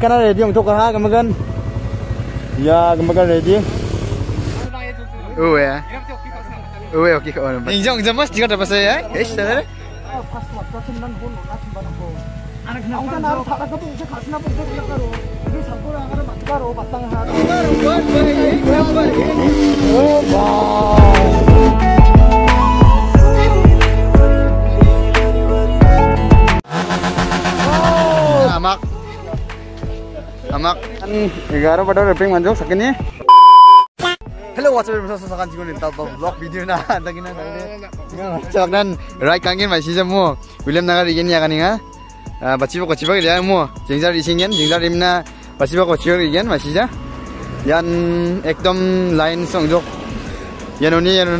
cái nó ready không chụp ha cái mà gần 야 금방 레디 우에 우에 오케이 오늘 인정 인정 맞지 이거 잡았어요 에이씨 잘해 오 와우 amak kan negara pada rapping manjok sakitnya Hello, what's up? Saya sakan cikgu ni tahu vlog video na tadi na tadi. Cak dan right kangin masih semua. William nagar ini ya kan inga. Baci bako cipa dia mo. Jengjar di sini, jengjar di mana baci bako cipa igen masih ja. Yan ekdom line songjok. Yan oni yan.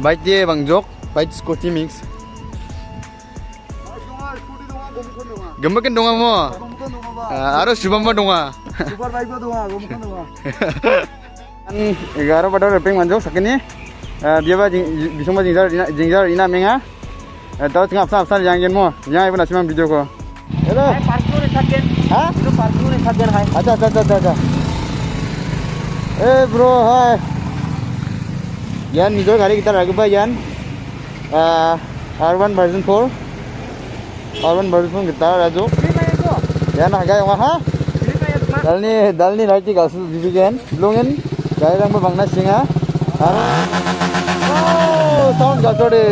Baik dia bangjok, baik scotty mix. Gembakin dong mo. Harus coba mo dong. Super baik dong, gomkan dong. kan negara pada rapping manjok sakitnya. Dia bah bisa mau jengjar jengjar ina menga. Tahu tengah apa apa jangan mo. Jangan ibu nasi video ko. Hello. Ni sajen. Hah? Itu ni sajen hai. Acha acha acha acha. Eh bro, hai. Yan nido gari kita lagi ba yan. Uh, R1 version 4. अरुण भरसून घेता राजू या ना काय हा दलनी दलनी राहायची का असं दिसू घेन लोंग येन काय रंग बघणार शिंगा साऊंड गाठोडे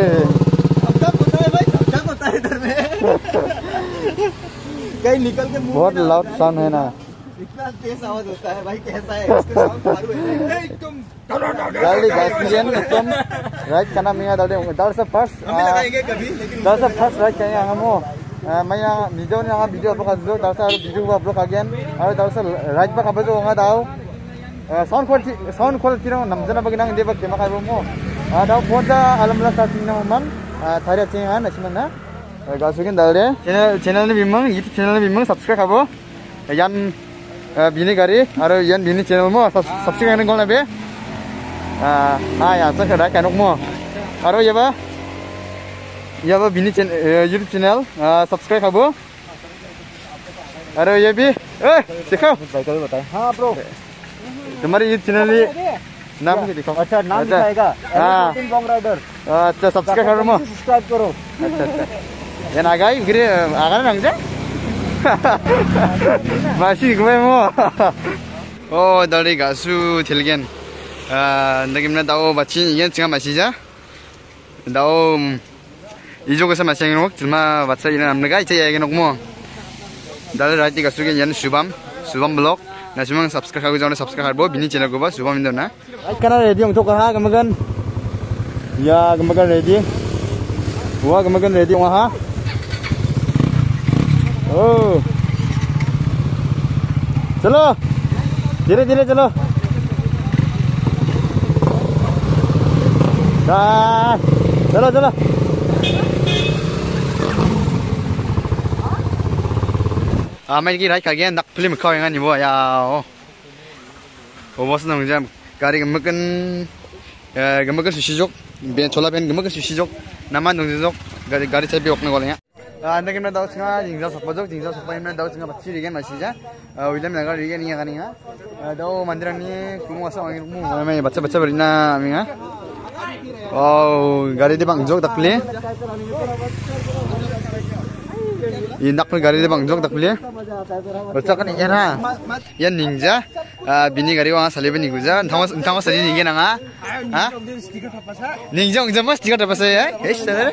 कहीं निकल के बहुत लाउड साउंड है ना इतना तेज आवाज़ होता है भाई कैसा है इसके साउंड मारू है एकदम डाल दे गाइस एकदम right kana minga daldi dal sa first हमें लगाएंगे कभी लेकिन dal sa first right kaya ngamo maya video ni nga video upload kado dal sa video ba upload again aru dal sa right ba kabajo nga daw sound quality sound quality no namjana bagi nang deba kema kai mo daw phone da alam la sa sing na man thari aching han achman na gasugin dalde channel channel ni bimang youtube channel ni bimang subscribe habo yan bini gari aru yan bini channel mo subscribe hanin gol na be ah ya sa kada kanok mo aru yaba yaba bini channel youtube channel subscribe habo aru yabi eh दिखाओ हाँ ब्रो तुम्हारे ये चैनल ये नाम क्या दिखाओ अच्छा नाम अच्छा। दिखाएगा हाँ। लॉन्ग राइडर अच्छा सब्सक्राइब करो मो सब्सक्राइब करो अच्छा अच्छा yan agay gire aga nang ja masih gue mo oh dari gasu tilgen ah nagim na 아, 내가 나도 마치 이게 제가 마시자. 나도 이쪽에서 마시는 거 들마 마치 이런 남네가 이제 얘기 놓고 달을 라이트 가수게 얘는 수밤 수밤 블록 나 지금 subscribe 하고 전에 subscribe 하고 비니 채널 거봐 수밤 인도나. 아까나 레디 형 토가 하 그러면 야 그러면 레디 와 그러면 레디 와하 오 चलो धीरे धीरे चलो हाँ, चलो चलो à mấy cái đấy cả cái nặc phim khơi ngay nhiều ya ô ô boss nông jam gari cái mực cái mực sushi jok bên chola bên cái mực sushi jok naman nông jok gari gari saya biok nggolnya anda kena tahu singa jingga sokpa jok jingga sokpa ini tahu singa bacci rigen masih ja William naga rigen ini kan ya tahu mandiran ini kumu asa angin kumu kami baca baca berina minga Wow, gari di bangjok tak pilih. Eh? Indak pun gari di bangjok tak pilih. Eh? Betul kan era. Ya iya, ninja, ah, bini gari wang salibin ninguza. Entah entah salibin ningi nanga. Hah? Ah? Ninja, ninja mas tiga dapat saya. Eh, eh saudara.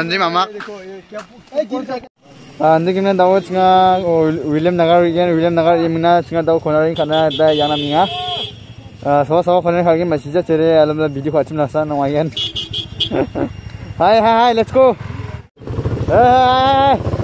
sanji mama. andi kinga dawo chinga william nagar igen william nagar yimna chinga dawo khonari khana da yana minga sawa sawa khonari khagi masija chere alamla video khachim nasa na wayan hi hi hi let's go. hey, hey, hey.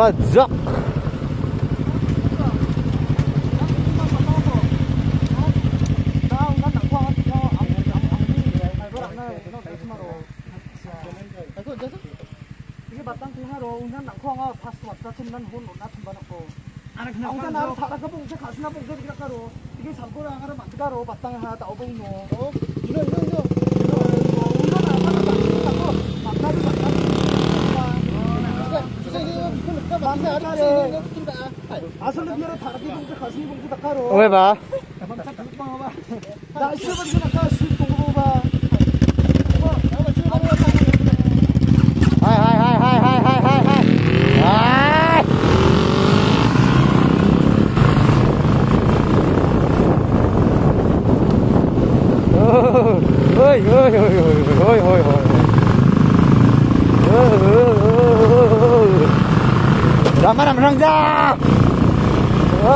Zok. 이게 맞당 그하로 운전 낭콩아 파스 왔다 춤난 혼 온나 춤바놓고 아니 그냥 엉자 나로 다다가 봉세 가스나 봉세 그렇가로 이게 잠꼬랑 하러 만드가로 맞당 하나 나오봉 노 어? 이거 이거 이거 이거 ओए बा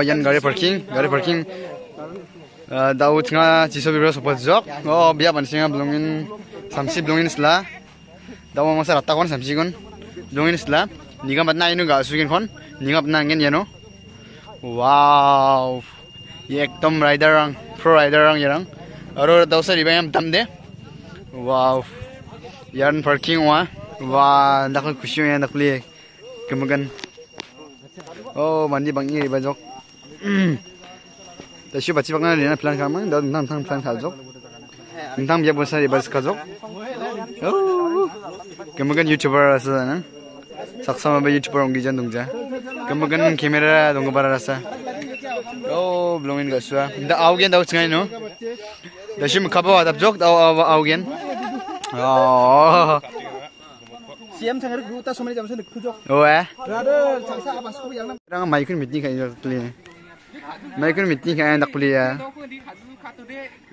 Oh, yan gari parking, gari parking. Uh, Daud nga jiso bibro sopo jok. Oh, biya ban singa blongin samsi blongin sla. Daud masa rata kon samsi kon. Blongin sla. Niga matna inu ga sugin kon. Niga matna ngen yano. Wow. Ye ekdom rider rang, pro rider rang yarang. Aro daud sa ribayam tamde. Wow. Yan parking wa. Wah, nakal kusyo yan nakli. Kemagan. Oh, mandi bang ini bajok. Tapi baca bagaimana dia plan kamu, dan nang nang plan kajok, nang dia bosan dia bahas kajok. Oh, kemudian youtuber rasa kan, saksama be youtuber orang gijan dongja, kemudian kamera dongga para rasa. Oh, belum ini gak suah. Dah augen dah ucapkan no. Tapi mukabau ada jok, dah augen. Oh. CM sangat rugi, tapi semuanya jam sini kujok. Oh eh. Ada, saya apa sih yang nama? Orang maikun mitni kayak gitu. mấy cái mình tin cái đặc biệt à?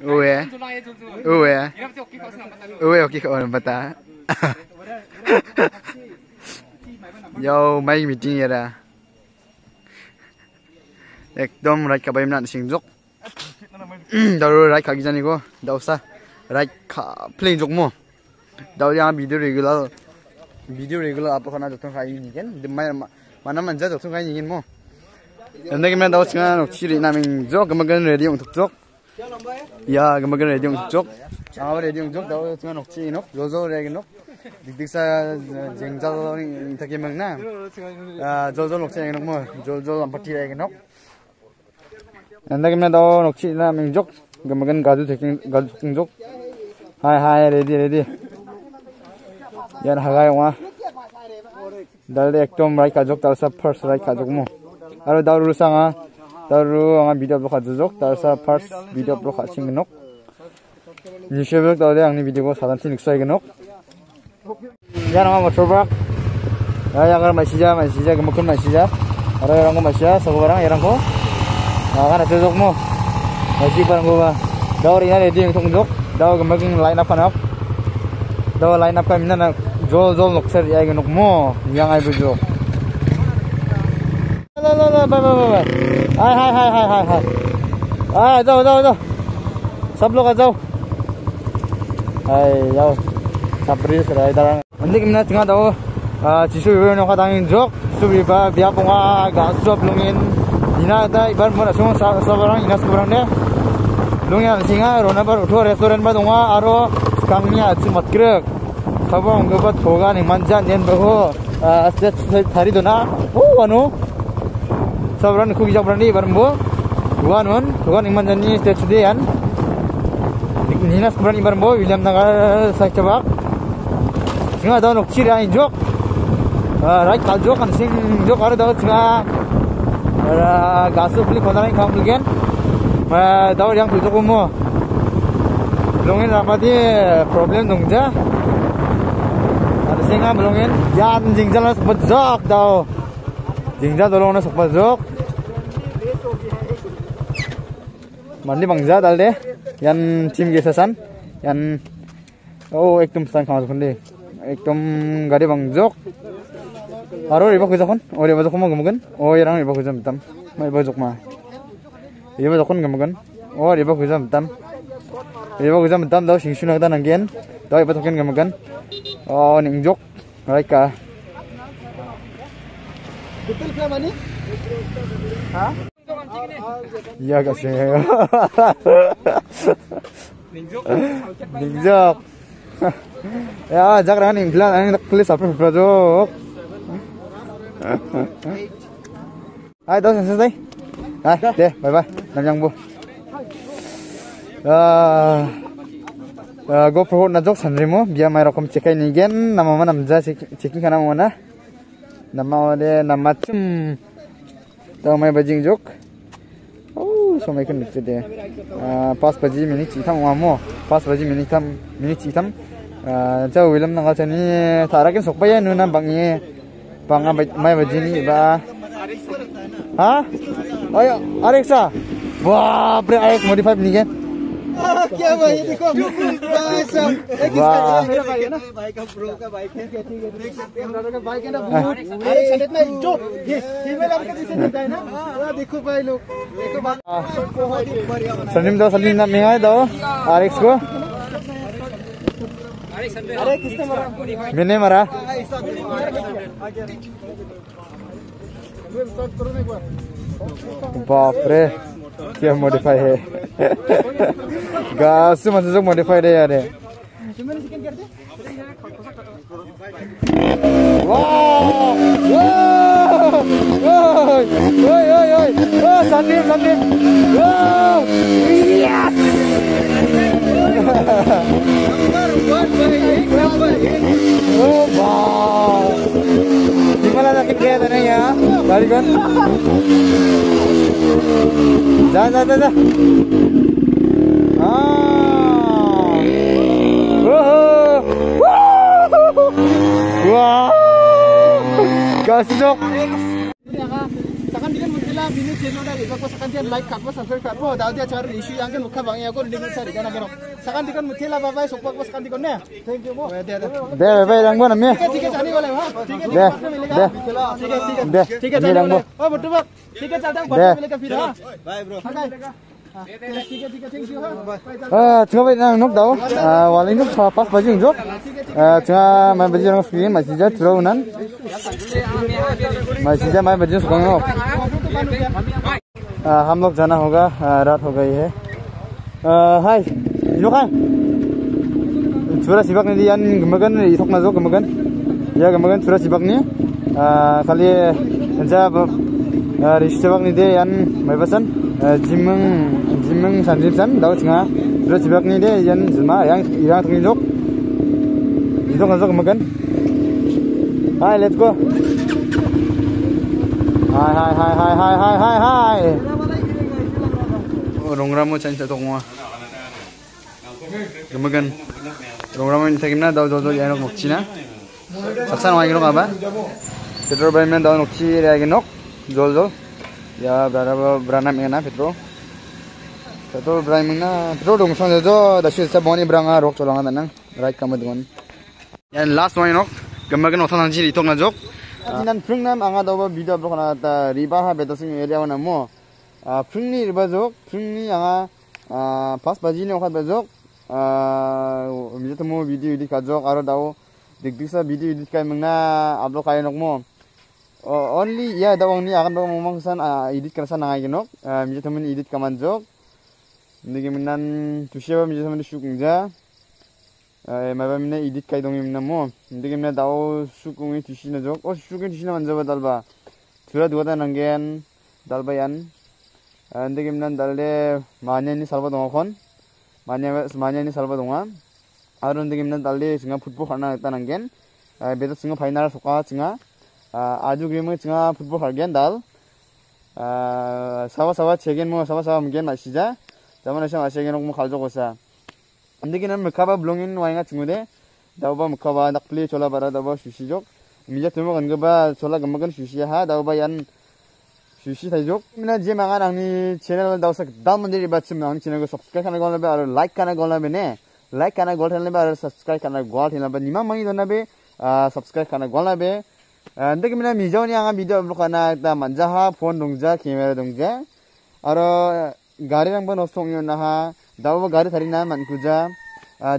Ôi ôi ôi ok không làm bata yo, mấy mình tin ra ekdom right ka bayim nan sing jok daru right ka gizani go dausa right ka plain jok mo dau ya video regular. Video regular apa kana jok thang kai ni gen de mai mana manja jok thang kai ni gen mo nên cái men đó chính là chỉ định là mình dốc cái mà cái này đi dùng thực dốc dạ cái mà cái này đi dùng thực dốc à cái này đi dùng dốc đó chính là chỉ nó rồi rồi cái nó đi đi xa dành ra rồi thay cái mình nè à rồi rồi nó chỉ nó mà rồi rồi làm party đây cái nó nên cái men đó nó chỉ là mình dốc cái mà cái gà du thực gà du dốc hai hai đây đi đây đi giờ là hai cái ông đây là một ekdom right cả dốc đó là first right cả dốc mua aro daru sanga. Daru anga video blog khajok tarsa first video blog khaching nok nishebek dale angni video ko sadan tin iksai gnok. Yan anga motorbak ya agar masija masija gemukun masija aro yarang ko masija sabo barang yarang ko agar atezok mo. Masih barang ko ba daur ina ready yang tong jok daur gemaking line up anak daur line up kamina na jol jol nokser ya gnok mo. Yang ai bujok भाई भाई भाई हाय हाय हाय हाय हाय हाय। हाय, जाओ जाओ जाओ। सब लोग आ जाओ। हाय, जाओ। साब्री सराय दारा मंदिर किमना चिंगा दो। चिशु विवे नोखा दांगिन जोक। सुबिबा बिया पोंगा, गासु आप लुंगिन इना दा, इबार मोरा सुंग साबरां इना साबरां ने लुंगिन चिंगा रोना पर उठो रेस्टोरेंट बा दोंगा आरो कांगनिया अच्छी मतक्रक खबर उनके बाद होगा, नहीं मन जान जेन थारी दो ना। वनो sabran kugi ini barembo duan on duan iman jani state sudian ninas brani barembo william nagar sakcabak ada daun ukcir ai jok. Ah, right kal jok kan sing jok ada daun singa gasu pli kamu kam lugen daun yang tujuh kumo apa dia problem dongja ada singa belungin jan sebut bejok tau. dính ra tôi luôn nó sọc vào rước. Mình đi bằng giá đal đấy. Yan chim ghế sẵn. Yên ô ek tum sang khao khun đi. Ek tum gari bằng rước. Aro riba khuza khun ô riba khun magum gan ô yarang riba khuza mitam mai ba jok ma riba khun gam gan ô riba khuza mitam riba khuza mitam đâu sinh sing suna da nang gen đâu riba khun gam gan ô ning rồi cả. कितने रुपया मानी हाँ iya gak sih ningjok ya ajak dengan bilang ini tulis apa berjok hai dos selesai hai deh bye bye namjang bu ah, ah, GoPro na jok sanrimo biar mai rokom cekai nigen. Nama mana mja cekin kana mana nama cum tau mai bajing jok. Oh so mai kan nitse de pas baji mini citam wamo pas baji mini tam mini citam jauh wilam nanggal chani tarakin sok baya nuna bangi banga mai baji ni ba ha? Ayo Alexa. Wah pre Alex modify ni kan क्या भाई देखो। भाई साहब एक इसका भाई है ना? भाई का प्रो का बाइक है। ठीक है है देख सकते हैं हम लोगों का बाइक है ना? बहुत अरे संदेश में जो ये फीमेल आपके पीछे है ना? हाँ, देखो भाई लोग। देखो बहुत ही। बढ़िया बना Salim daw salim na mingay daw Alex ko अरे किसने मारा? एक बार बाप रे। क्या मॉडिफाई है घास मत oh, santai, है यार संदीप Sandeep Gimana sakit kelihatannya ya? Balik kan? Dah, dah, dah, dah. Ah. Ya, bini channel dari. iga kantian like katwa subscribe katwa da dia cari isu yang kan muka bang ya ko link char iga na sakan dikan muthela baba sokwa ko sakan thank you bo दे ठीक है ठीक है चलते हैं मिलेगा फिर chúng bây đang núp đấu và lấy núp thọ phát với dừng rút chúng mà bây giờ nó phí mà chỉ rất lâu nắn mà chỉ ra mai bây giờ không ngọc हम लोग जाना होगा रात हो गई है हाय लोग हैं छोरा सिबक ने दिया मगन इथोक ना जो मगन Ya kemarin sudah sibuk nih. Eh, kali jawab Rishi bang nih deh yang mebasan eh, Jimeng Jimeng San Jimsan san, sih nggak? Sudah sibuk nih deh yang Zuma yang yang tunggu jok. Itu kan jok kemarin. Hai let's go. Hai hai hai hai hai hai hai hai. Oh, rong ramu cinta tuh semua. Kemarin Rong ramu ini tak gimana? Tahu tahu tahu yang nak makcina? Saksan orang ini apa? Petro brand mana daun uci lagi nok, jol jol. Ya berapa beranam mana na Petro? Petro brand na Petro dong sana jol, dasi sese boni branga rok colongan tenang, right kamu dengan. Yang last orang ini nok, gambarkan orang sana jili tong najok. Jinan pring nama angga daun video blog na ta riba ha betasing area wana mo Pring ni riba jok, pring ni angga pas bajini orang bajok. Mizatmu video ini kajok arah daun. digdigsa video edit kay mangna upload kay nok mo. Only ya dawang ni akan dawang mong san uh, edit kerasa nangai genok uh, mi temen edit kaman jok. Ndege minan tusiaba mi temen sukungja uh, e, maba mina edit kay dong mina mo. Ndege mina daw sukungi tusina jok. O sukungi tusina manjaba dalba tura duwata nangen dalba yan. Uh, ndege minan dalde manya ni salba dongakon manya manya ni salba donga 아콘 마냐 마냐니 살바 동아 아르 근데 그냥 달래 증아 풋볼 하나 있다 난겐 베도 증아 파이널 속아 증아 아주 그림은 증아 풋볼 할겐 달 사와 사와 체겐 뭐 사와 사와 문겐 마시자 자만에 시 마시겐 뭐 갈조고사 लाइक करना गोल ठेलना बे और सब्सक्राइब करना गोल ठेलना बे निमा मई दोना बे सब्सक्राइब करना गोल ना बे 근데 그러면 미전이 양아 미디어 블록하나 다 만자하 폰 동자 카메라 동자 아로 가리랑 번 어송요 나하 다와 가리 다리나 만구자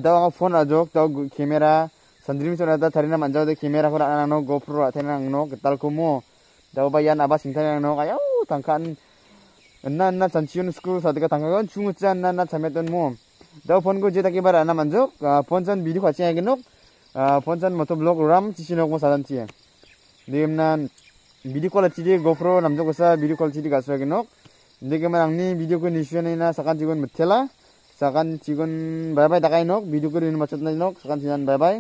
다와 폰 아족 다 카메라 산드림 소나다 다리나 만자데 카메라 코라 나노 고프로 아테랑 노 그탈코모 다와 야 나바 신타랑 노 가요 당칸 나나 잔치윤 스쿨 사드가 당간 중우짜 나나 자메던 모 দাও ফোন কৰি যেতিয়া কিবা ৰান্না মানুহ ফোন চান বিদু খাচি আহে কিনো ফোন চান মথো ব্লগ ৰাম চিচি নক মই চাজান চিয়ে দেখিমান বিদু কল এচিডি গফ্ৰ নামটো কৈছা বিদু কল চিডি গাছ হয় কিনক দেখিমান আমি ভিডিঅ' কৰি নিছোঁ নাই না চাকান চিকুণ মিঠেলা চাকান চিকুণ বাই বাই টাকাই নক ভিডিঅ' কৰি বাচত নাই নক চাকান চিকান বাই বাই